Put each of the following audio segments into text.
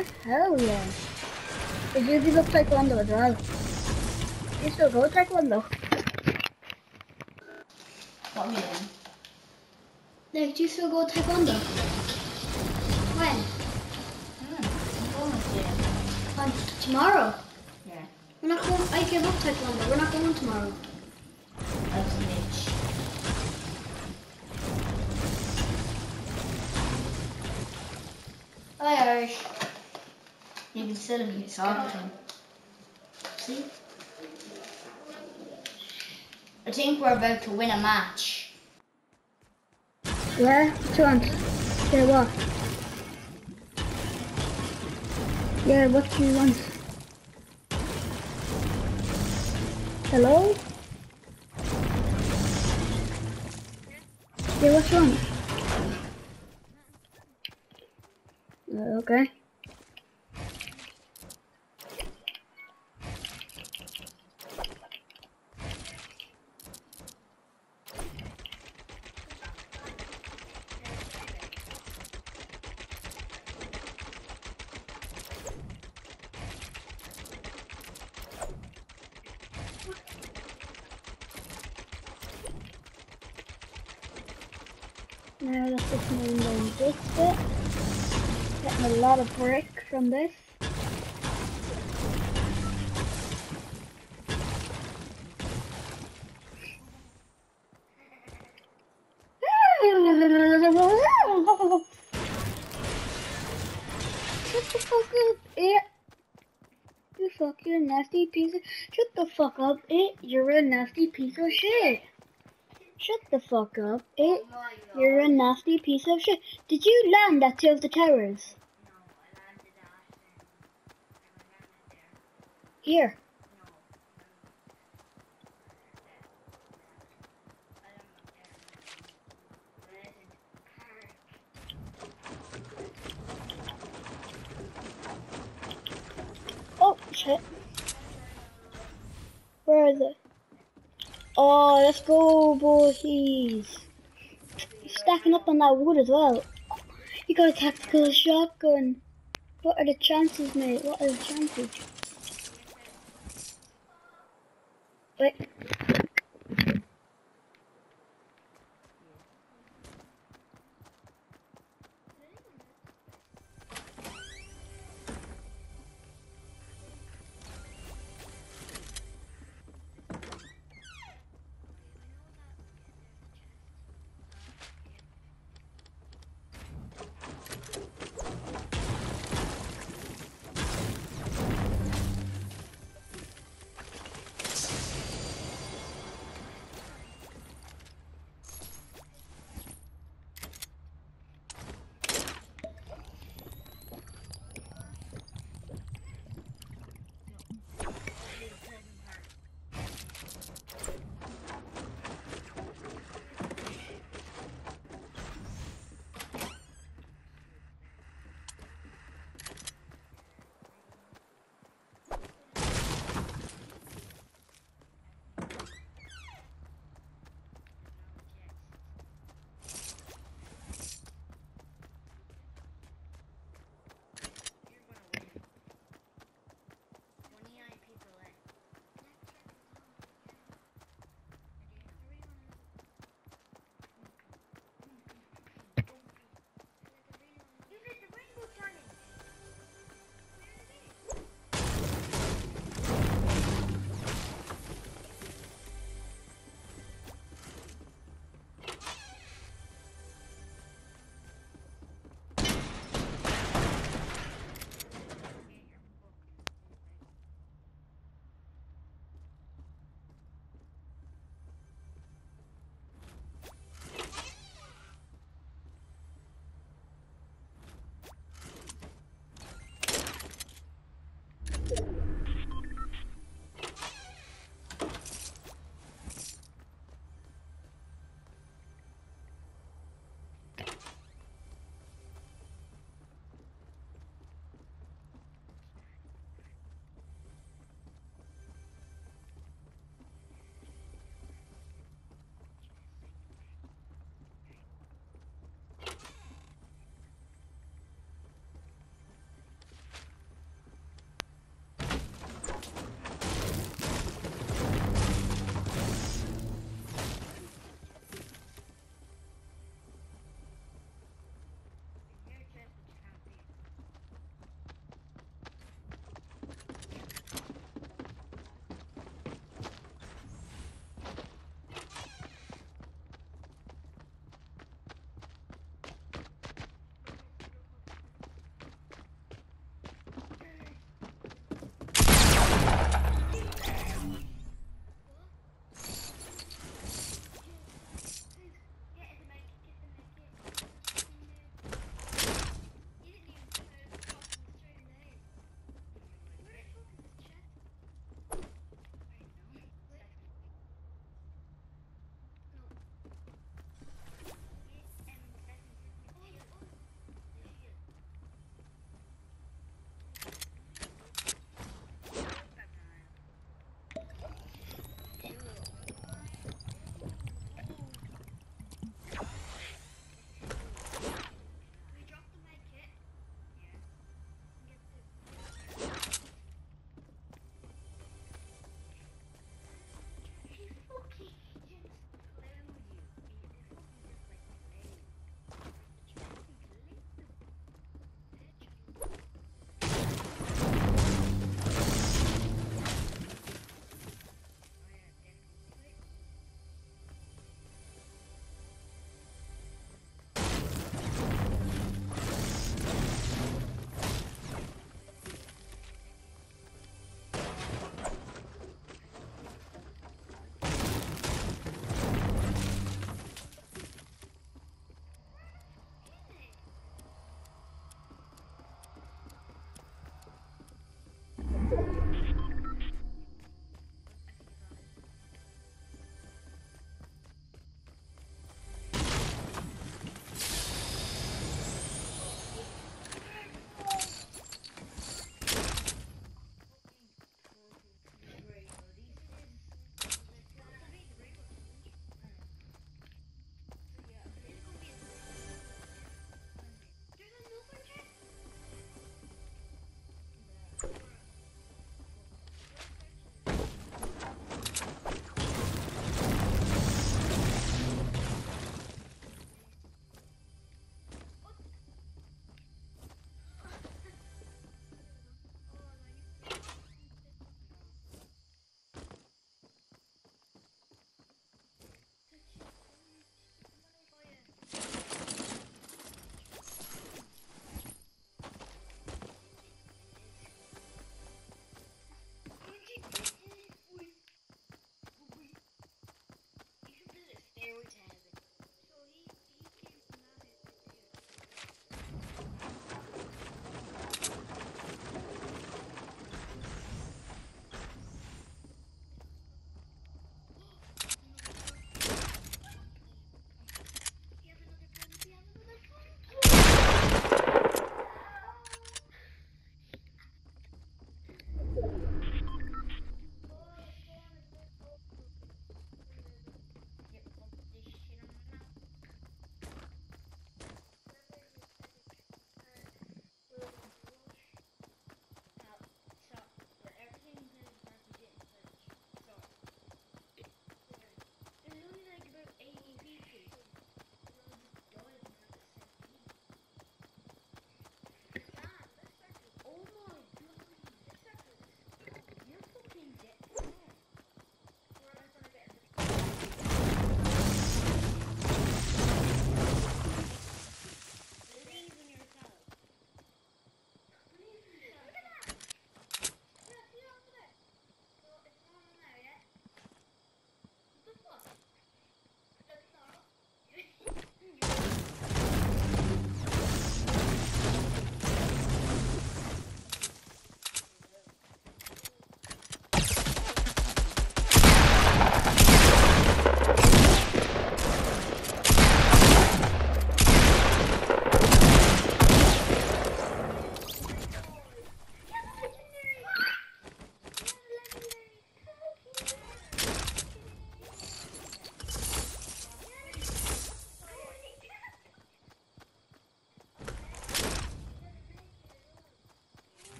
Yeah? Hell yeah. Did you give up Taekwondo as well? You still go Taekwondo? What are you doing? Like, do you still go Taekwondo? When? Hmm, I'm going tomorrow? Yeah, We're not going, I give up Taekwondo. We're not going tomorrow. that's a bitch. Hi, Irish. You can sit and you talking to him. See? I think we're about to win a match. Yeah? What? Yeah, what? Yeah, what do you want? Hello? Yeah, what you want? Uh, okay. Now let's just move down this bit. Getting a lot of brick from this. Shut the fuck up, it. You fucking nasty piece of. Shut the fuck up, it. You're a nasty piece of shit. Shut the fuck up, it. You're a nasty piece of shit. Did you land at two of the towers? Here. Oh, shit. Where is it? Oh, let's go, boys. Stacking up on that wood as well. You got a tactical shotgun. What are the chances, mate? What are the chances? Wait.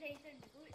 Place and go